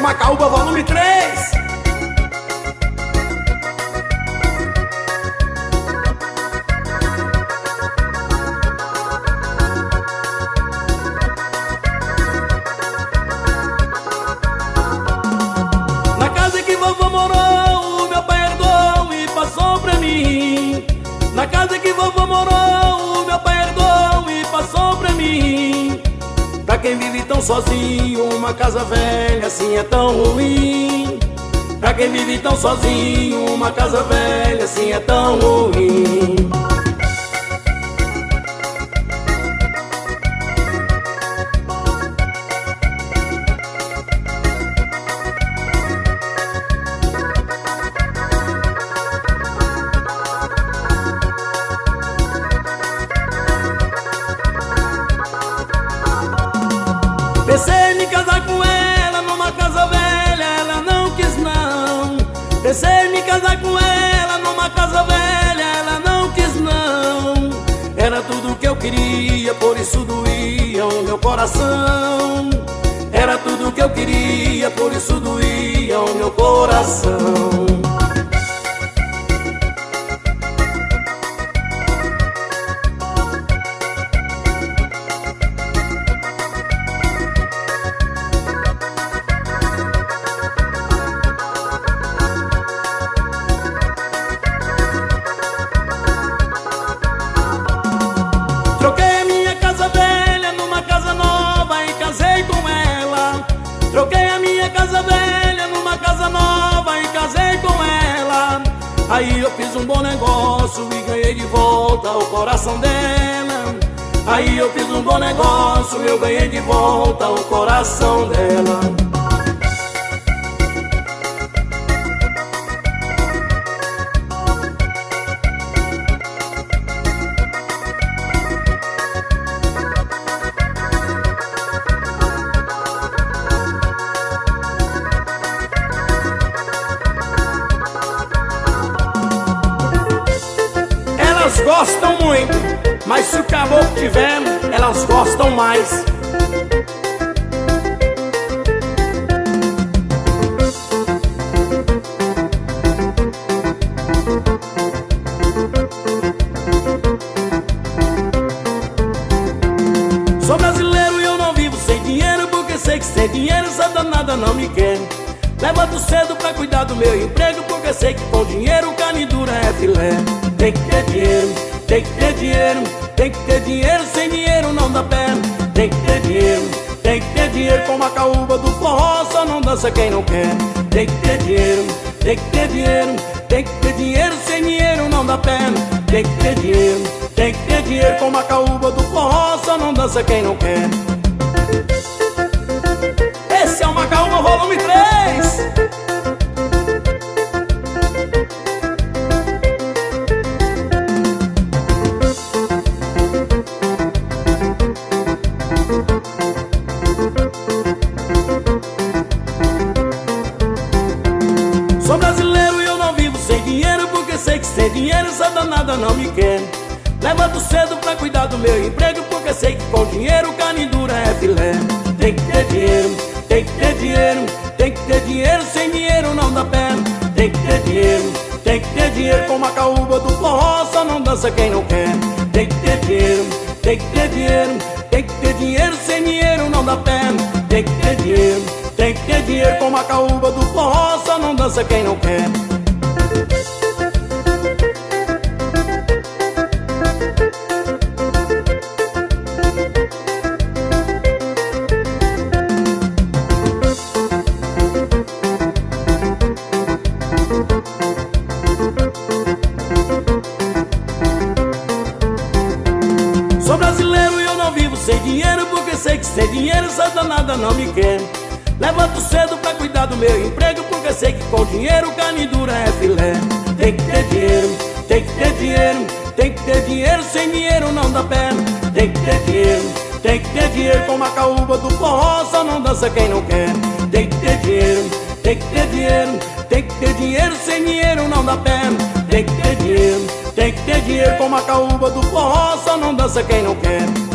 Macaúba Volume 3 Pra quem vive tão sozinho, uma casa velha assim é tão ruim. Pra quem vive tão sozinho, uma casa velha assim é tão ruim. Por isso doía o meu coração. Era tudo que eu queria, por isso doía o meu coração. Troquei a minha casa velha numa casa nova e casei com ela. Aí eu fiz um bom negócio e ganhei de volta o coração dela. Aí eu fiz um bom negócio e eu ganhei de volta o coração dela. Gostam muito, mas se o caboclo tiver, elas gostam mais. Sou brasileiro e eu não vivo sem dinheiro Porque sei que sem dinheiro essa danada não me quer Levanto cedo pra cuidar do meu emprego Porque sei que com dinheiro carne dura é filé Tem que ter dinheiro, tem que ter dinheiro Tem que ter dinheiro, sem dinheiro não dá pé Tem que ter dinheiro, tem que ter dinheiro Como a caúba do forró, só não dança quem não quer Tem que ter dinheiro, tem que ter dinheiro Tem que ter dinheiro, sem dinheiro não dá pé Tem que ter dinheiro, tem que ter dinheiro Como a caúba do forró, só não dança quem não quer Sou brasileiro e eu não vivo sem dinheiro Porque sei que sem dinheiro essa danada não me quer. Levanto cedo pra cuidar do meu emprego Porque sei que com dinheiro carne dura é filé. Tem que ter dinheiro, tem que ter dinheiro Tem que ter dinheiro, sem dinheiro não dá pé. Tem que ter dinheiro, tem que ter dinheiro Como a caúba do forró, só não dança quem não quer. Tem que ter dinheiro, tem que ter dinheiro Tem que ter dinheiro, sem dinheiro não dá pé. Tem que ter dinheiro, tem que ter dinheiro Como a caúba do forró, só não dança quem não quer. Sou brasileiro e eu não vivo sem dinheiro Porque sei que sem dinheiro essa danada não me quer Levanto cedo pra cuidar do meu emprego Porque sei que com dinheiro carne dura é filé Tem que ter dinheiro, tem que ter dinheiro Tem que ter dinheiro, sem dinheiro não dá pé Tem que ter dinheiro, tem que ter dinheiro Como a caúba do forró, só não dança quem não quer Tem que ter dinheiro, tem que ter dinheiro Tem que ter dinheiro, sem dinheiro não dá pé Tem que ter dinheiro, tem que ter dinheiro Como a caúba do forró, só não dança quem não quer